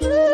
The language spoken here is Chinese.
嗯